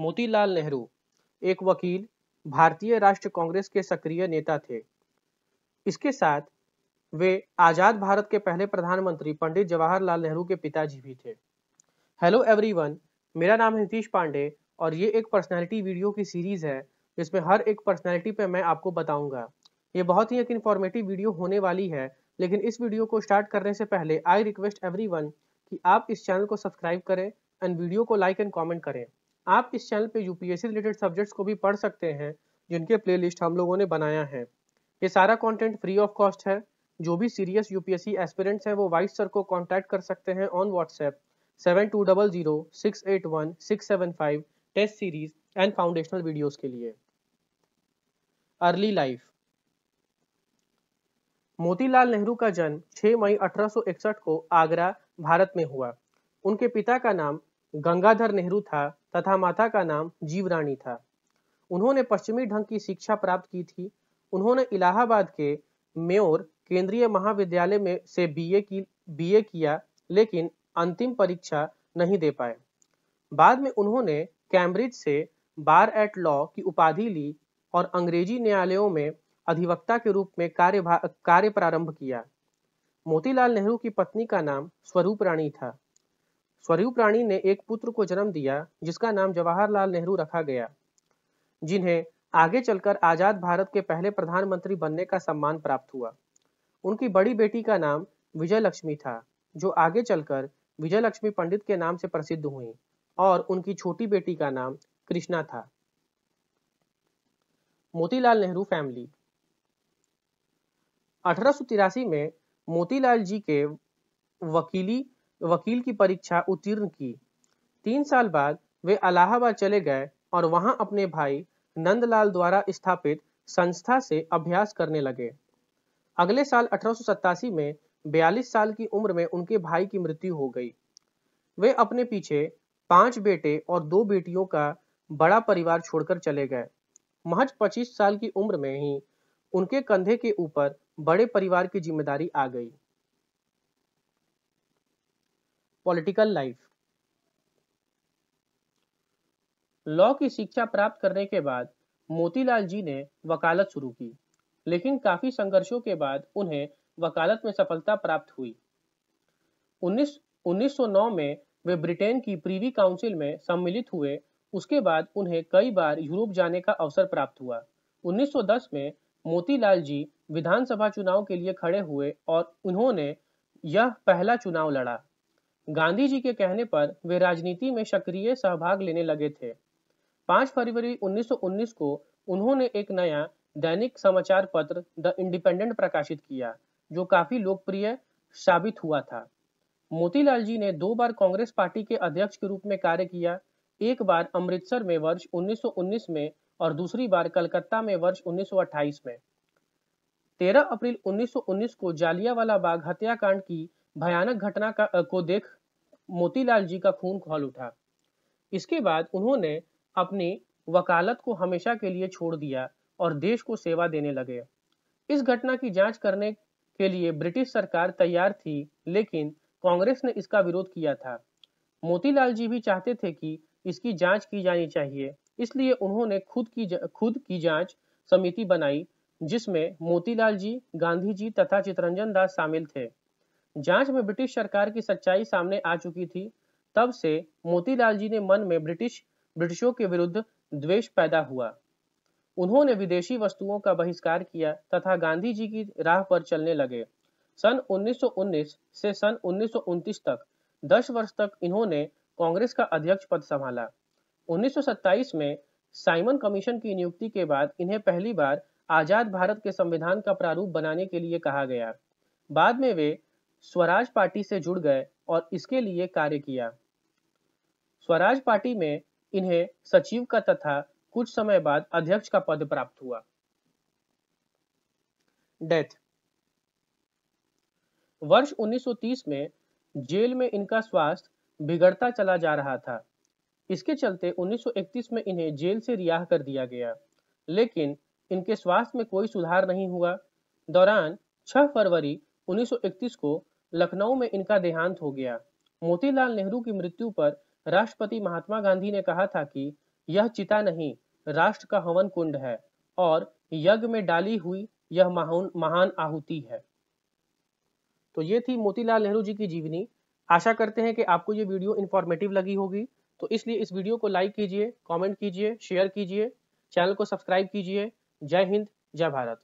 मोतीलाल नेहरू, एक वकील, भारतीय राष्ट्रीय कांग्रेस के सक्रिय नेता थे। इसके साथ, वे आज़ाद भारत के पहले प्रधानमंत्री पंडित जवाहरलाल नेहरू के पिताजी भी थे। हेलो एवरीवन, मेरा नाम है नीतीश पांडे और ये एक पर्सनैलिटी वीडियो की सीरीज़ है, जिसमें हर एक पर्सनैलिटी पे मैं आपको बताऊँगा। ये बहुत ही एक इन्फॉर्मेटिव वीडियो होने वाली है, लेकिन इस वीडियो को स्टार्ट करने से पहले आई रिक्वेस्ट एवरीवन कि आप इस चैनल को सब्सक्राइब करें एंड वीडियो को लाइक एंड कमेंट करें। आप इस चैनल पे यूपीएससी रिलेटेड सब्जेक्ट्स को भी पढ़ सकते हैं, जिनके प्लेलिस्ट हम लोगों ने बनाया है। ये सारा कंटेंट फ्री ऑफ़ कॉस्ट है। जो भी सीरियस यूपीएससी एस्पिरेंट्स हैं, वो वाइस सर को कांटेक्ट कर सकते हैं on WhatsApp seven two double zero six eight one six seven five test series and foundational videos के लिए। अर्ली लाइफ मोतीलाल नेहरू का जन्म 6 मई 1861 को आगरा, भारत में हुआ। उनके पिता का नाम गंगाधर नेहरू था। तथा माता का नाम जीवरानी था। उन्होंने पश्चिमी ढंग की शिक्षा प्राप्त की थी। उन्होंने इलाहाबाद के मेयोर केंद्रीय महाविद्यालय में से बीए की, बीए किया, लेकिन अंतिम परीक्षा नहीं दे पाए। बाद में उन्होंने कैम्ब्रिज से बार एट लॉ की उपाधि ली और अंग्रेज़ी न्यायालयों में अधिवक्ता के रूप में कार्य कार्य प्रारंभ किया। मोतीलाल नेहरू की पत्नी का नाम स्वरूप रानी था। स्वरूप रानी ने एक पुत्र को जन्म दिया, जिसका नाम जवाहरलाल नेहरू रखा गया। जिन्हें आगे चलकर आज़ाद भारत के पहले प्रधानमंत्री बनने का सम्मान प्राप्त हुआ। उनकी बड़ी बेटी का नाम विजय लक्ष्मी था, जो आगे चलकर विजय लक्ष्मी पंडित के नाम से प्रसिद्ध हुई और उनकी छोटी बेटी का नाम कृष्णा था। मोतीलाल नेहरू फैमिली। अठारह सौ तिरासी में मोतीलाल जी के वकीली वकील की परीक्षा उत्तीर्ण की। तीन साल बाद वे अलाहाबाद चले गए और वहाँ अपने भाई नंदलाल द्वारा स्थापित संस्था से अभ्यास करने लगे। अगले साल अठारह में 42 साल की उम्र में उनके भाई की मृत्यु हो गई। वे अपने पीछे पाँच बेटे और दो बेटियों का बड़ा परिवार छोड़कर चले गए। महज 25 साल की उम्र में ही उनके कंधे के ऊपर बड़े परिवार की ज़िम्मेदारी आ गई। Political life. लॉ की शिक्षा प्राप्त करने के बाद मोतीलाल जी ने वकालत शुरू की, लेकिन काफ़ी संघर्षों के बाद उन्हें वकालत में सफलता प्राप्त हुई। 19 1909 में वे ब्रिटेन की प्रीवी काउंसिल में सम्मिलित हुए, उसके बाद उन्हें कई बार यूरोप जाने का अवसर प्राप्त हुआ। 1910 में मोतीलाल जी विधानसभा चुनाव के लिए खड़े हुए और उन्होंने यह पहला चुनाव लड़ा। गांधी जी के कहने पर वे राजनीति में सक्रिय सहभाग लेने लगे थे। 5 फरवरी 1919 को उन्होंने एक नया दैनिक समाचार पत्र, द इंडिपेंडेंट, प्रकाशित किया, जो काफ़ी लोकप्रिय साबित हुआ था। मोतीलाल जी ने दो बार कांग्रेस पार्टी के अध्यक्ष के रूप में कार्य किया, एक बार अमृतसर में वर्ष 1919 में और दूसरी बार कलकत्ता में वर्ष 1928 में। 13 अप्रैल 1919 को जालियावाला बाग हत्याकांड की भयानक घटना का, को देख मोतीलाल जी का खून खोल उठा। इसके बाद उन्होंने अपनी वकालत को हमेशा के लिए छोड़ दिया और देश को सेवा देने लगे। इस घटना की जाँच करने के लिए ब्रिटिश सरकार तैयार थी, लेकिन कांग्रेस ने इसका विरोध किया था। मोतीलाल जी भी चाहते थे कि इसकी जाँच की जानी चाहिए, इसलिए उन्होंने खुद की खुद की जाँच समिति बनाई, जिसमें मोतीलाल जी, गांधी जी तथा चितरंजन दास शामिल थे। जाँच में ब्रिटिश सरकार की सच्चाई सामने आ चुकी थी, तब से मोतीलाल जी ने मन में ब्रिटिश, ब्रिटिशों के विरुद्ध द्वेष पैदा हुआ। उन्होंने विदेशी वस्तुओं का बहिष्कार किया तथा गांधी जी की राह पर चलने लगे। सन 1919 से सन 1929 तक 10 वर्ष तक इन्होंने कांग्रेस का अध्यक्ष पद संभाला। 1927 में साइमन कमीशन की नियुक्ति के बाद इन्हें पहली बार आज़ाद भारत के संविधान का प्रारूप बनाने के लिए कहा गया। बाद में वे स्वराज पार्टी से जुड़ गए और इसके लिए कार्य किया। स्वराज पार्टी में इन्हें सचिव का तथा कुछ समय बाद अध्यक्ष का पद प्राप्त हुआ। डेथ। वर्ष 1930 में जेल में इनका स्वास्थ्य बिगड़ता चला जा रहा था। इसके चलते 1931 में इन्हें जेल से रिहा कर दिया गया। लेकिन इनके स्वास्थ्य में कोई सुधार नहीं हुआ। दौरान 6 फरवरी 1931 को लखनऊ में इनका देहांत हो गया। मोतीलाल नेहरू की मृत्यु पर राष्ट्रपति महात्मा गांधी ने कहा था कि यह चिता नहीं, राष्ट्र का हवन कुंड है और यज्ञ में डाली हुई यह महान महान आहुति है। तो ये थी मोतीलाल नेहरू जी की जीवनी। आशा करते हैं कि आपको ये वीडियो इन्फॉर्मेटिव लगी होगी। तो इसलिए इस वीडियो को लाइक कीजिए कमेंट कीजिए शेयर कीजिए चैनल को सब्सक्राइब कीजिए। जय हिंद, जय भारत।